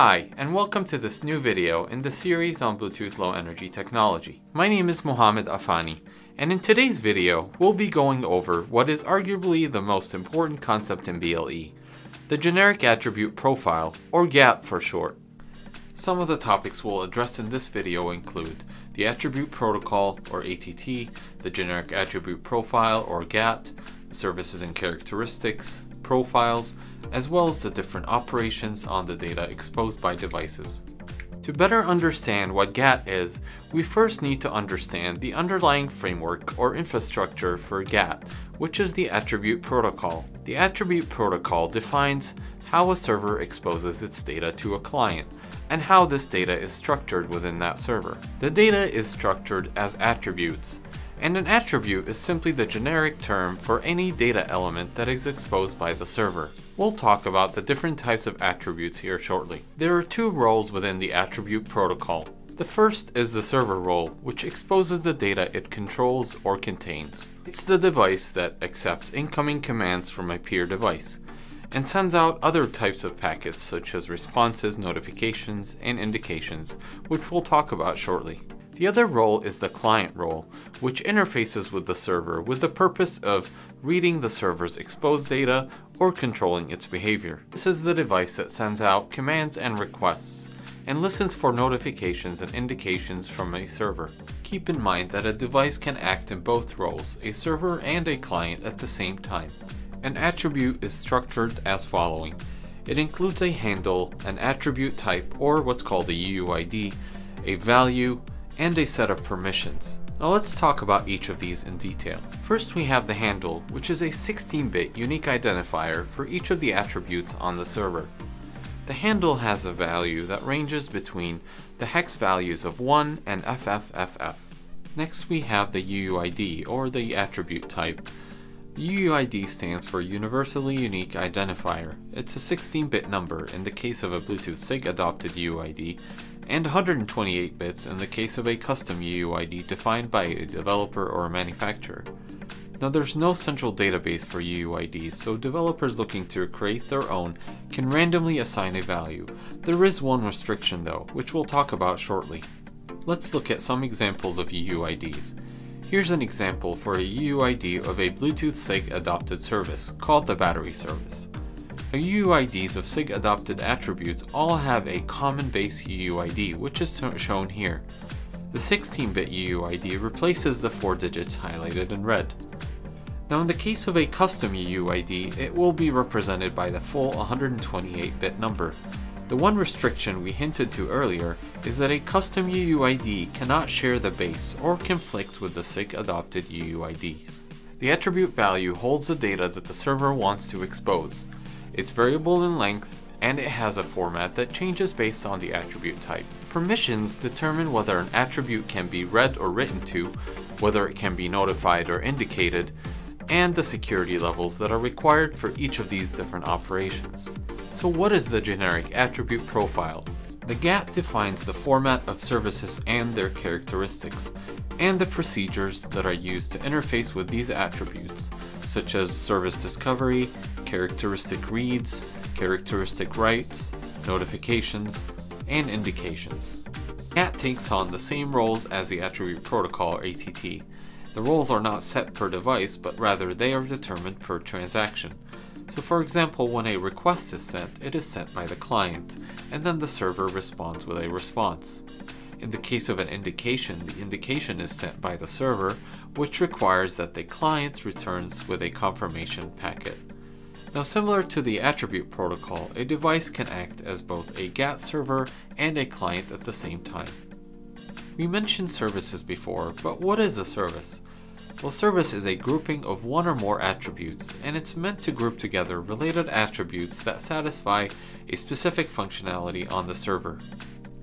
Hi, and welcome to this new video in the series on Bluetooth Low Energy Technology. My name is Mohammad Afaneh, and in today's video, we'll be going over what is arguably the most important concept in BLE, the Generic Attribute Profile, or GATT for short. Some of the topics we'll address in this video include the Attribute Protocol, or ATT, the Generic Attribute Profile, or GATT, services and characteristics, profiles, as well as the different operations on the data exposed by devices. To better understand what GATT is, we first need to understand the underlying framework or infrastructure for GATT, which is the Attribute Protocol. The Attribute Protocol defines how a server exposes its data to a client, and how this data is structured within that server. The data is structured as attributes, and an attribute is simply the generic term for any data element that is exposed by the server. We'll talk about the different types of attributes here shortly. There are two roles within the attribute protocol. The first is the server role, which exposes the data it controls or contains. It's the device that accepts incoming commands from a peer device and sends out other types of packets such as responses, notifications, and indications, which we'll talk about shortly. The other role is the client role, which interfaces with the server with the purpose of reading the server's exposed data or controlling its behavior. This is the device that sends out commands and requests and listens for notifications and indications from a server. Keep in mind that a device can act in both roles, a server and a client at the same time. An attribute is structured as following. It includes a handle, an attribute type, or what's called a UUID, a value, and a set of permissions. Now let's talk about each of these in detail. First we have the handle, which is a 16-bit unique identifier for each of the attributes on the server. The handle has a value that ranges between the hex values of 1 and FFFF. Next we have the UUID, or the attribute type. UUID stands for Universally Unique Identifier. It's a 16-bit number in the case of a Bluetooth SIG adopted UUID, and 128 bits in the case of a custom UUID defined by a developer or a manufacturer. Now there's no central database for UUIDs, so developers looking to create their own can randomly assign a value. There is one restriction though, which we'll talk about shortly. Let's look at some examples of UUIDs. Here's an example for a UUID of a Bluetooth SIG adopted service, called the battery service. UUIDs of SIG adopted attributes all have a common base UUID, which is shown here. The 16-bit UUID replaces the 4 digits highlighted in red. Now in the case of a custom UUID, it will be represented by the full 128-bit number. The one restriction we hinted to earlier is that a custom UUID cannot share the base or conflict with the SIG adopted UUIDs. The attribute value holds the data that the server wants to expose, it's variable in length, and it has a format that changes based on the attribute type. Permissions determine whether an attribute can be read or written to, whether it can be notified or indicated, and the security levels that are required for each of these different operations. So what is the generic attribute profile? The GATT defines the format of services and their characteristics, and the procedures that are used to interface with these attributes, such as service discovery, characteristic reads, characteristic writes, notifications, and indications. GATT takes on the same roles as the Attribute Protocol or ATT. The roles are not set per device, but rather they are determined per transaction. So for example, when a request is sent, it is sent by the client, and then the server responds with a response. In the case of an indication, the indication is sent by the server, which requires that the client returns with a confirmation packet. Now similar to the attribute protocol, a device can act as both a GATT server and a client at the same time. We mentioned services before, but what is a service? Well, service is a grouping of one or more attributes, and it's meant to group together related attributes that satisfy a specific functionality on the server.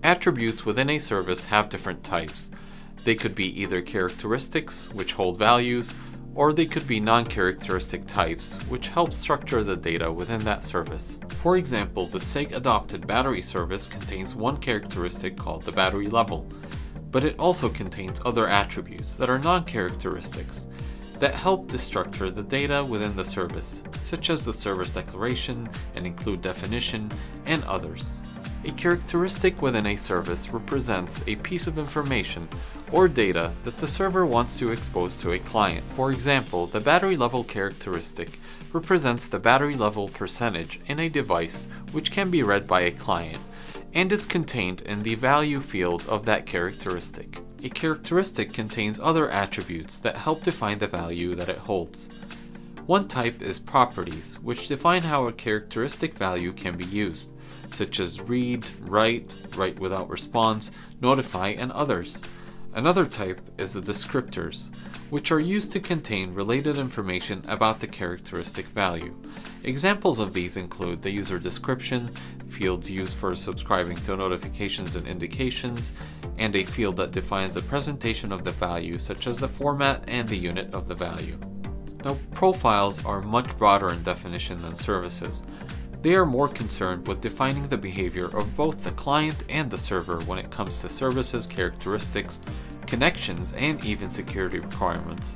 Attributes within a service have different types. They could be either characteristics, which hold values, or they could be non-characteristic types, which help structure the data within that service. For example, the SIG adopted battery service contains one characteristic called the battery level, but it also contains other attributes that are non-characteristics that help to structure the data within the service, such as the service declaration and include definition and others. A characteristic within a service represents a piece of information or data that the server wants to expose to a client. For example, the battery level characteristic represents the battery level percentage in a device which can be read by a client and is contained in the value field of that characteristic. A characteristic contains other attributes that help define the value that it holds. One type is properties, which define how a characteristic value can be used, such as read, write, write without response, notify, and others. Another type is the descriptors, which are used to contain related information about the characteristic value. Examples of these include the user description, fields used for subscribing to notifications and indications, and a field that defines the presentation of the value such as the format and the unit of the value. Now, profiles are much broader in definition than services. They are more concerned with defining the behavior of both the client and the server when it comes to services characteristics, connections, and even security requirements.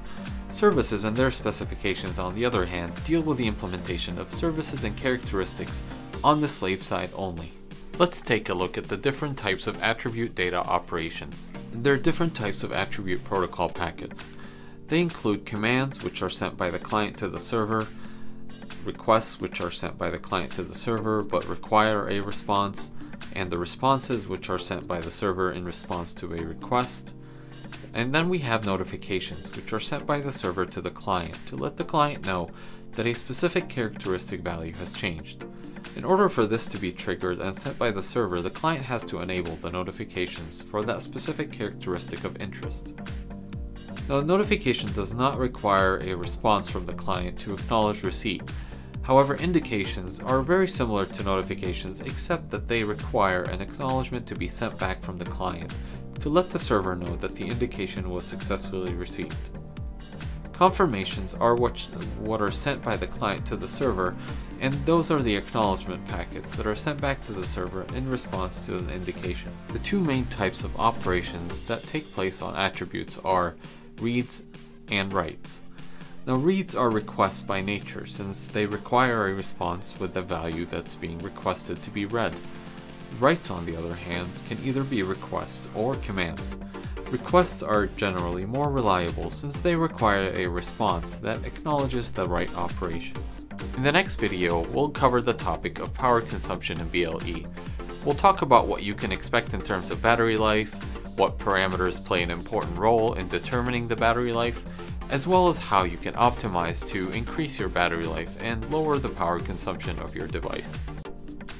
Services and their specifications, on the other hand, deal with the implementation of services and characteristics on the slave side only. Let's take a look at the different types of attribute data operations. There are different types of attribute protocol packets. They include commands, which are sent by the client to the server, requests which are sent by the client to the server but require a response, and the responses which are sent by the server in response to a request. And then we have notifications which are sent by the server to the client to let the client know that a specific characteristic value has changed. In order for this to be triggered and sent by the server, the client has to enable the notifications for that specific characteristic of interest. Now, notification does not require a response from the client to acknowledge receipt, However, indications are very similar to notifications except that they require an acknowledgement to be sent back from the client to let the server know that the indication was successfully received. Confirmations are what, what are sent by the client to the server, and those are the acknowledgement packets that are sent back to the server in response to an indication. The two main types of operations that take place on attributes are reads and writes. Now reads are requests by nature since they require a response with the value that's being requested to be read. Writes on the other hand can either be requests or commands. Requests are generally more reliable since they require a response that acknowledges the write operation. In the next video, we'll cover the topic of power consumption in BLE. We'll talk about what you can expect in terms of battery life, what parameters play an important role in determining the battery life, as well as how you can optimize to increase your battery life and lower the power consumption of your device.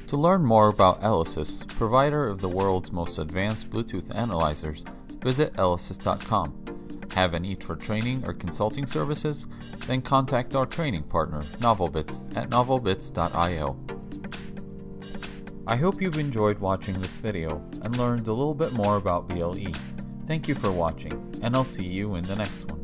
To learn more about Ellisys, provider of the world's most advanced Bluetooth analyzers, visit ellisys.com. Have a need for training or consulting services? Then contact our training partner, NovelBits, at novelbits.io. I hope you've enjoyed watching this video and learned a little bit more about BLE. Thank you for watching, and I'll see you in the next one.